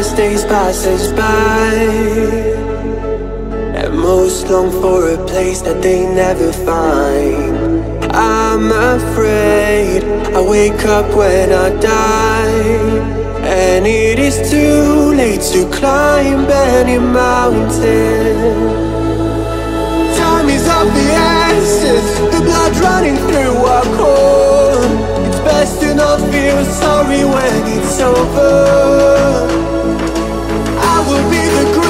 as days pass us by. And most long for a place that they never find. I'm afraid I wake up when I die. And it is too late to climb any mountain. Time is of the essence The blood running through our core. It's best to not feel sorry when it's over will be the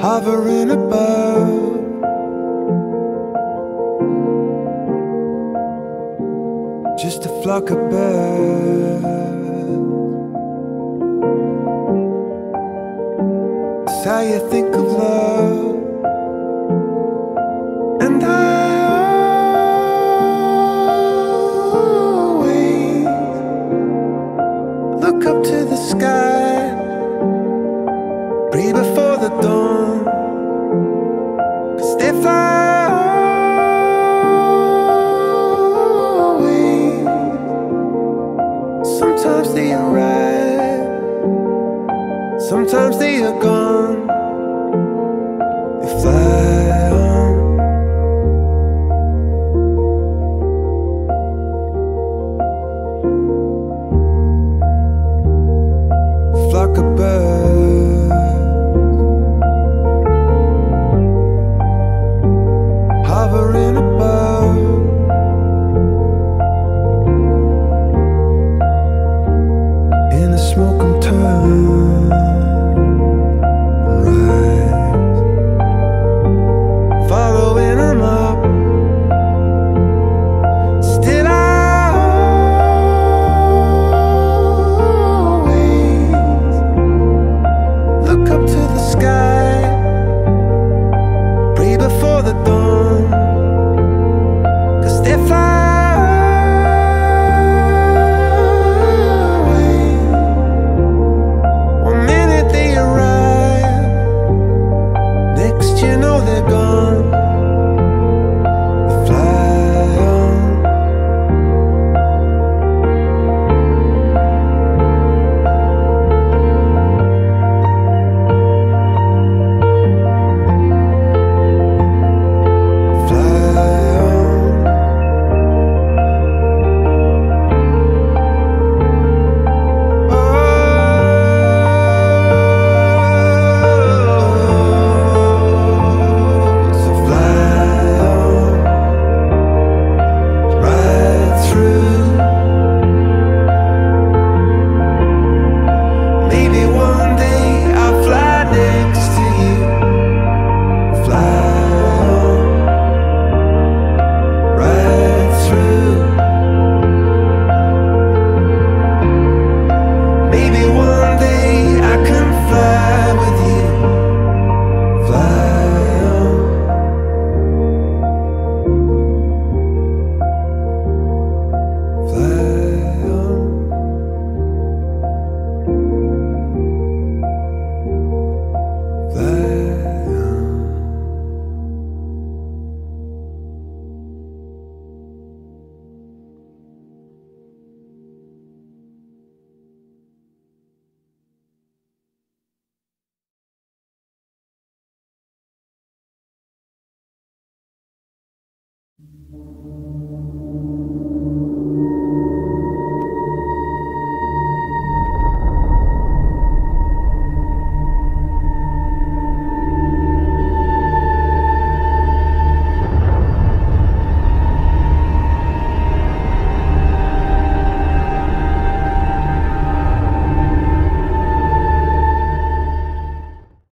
hovering above. Just a flock of birds. It's how you think of love. And I always look up to the sky, breathe sometimes they are gone.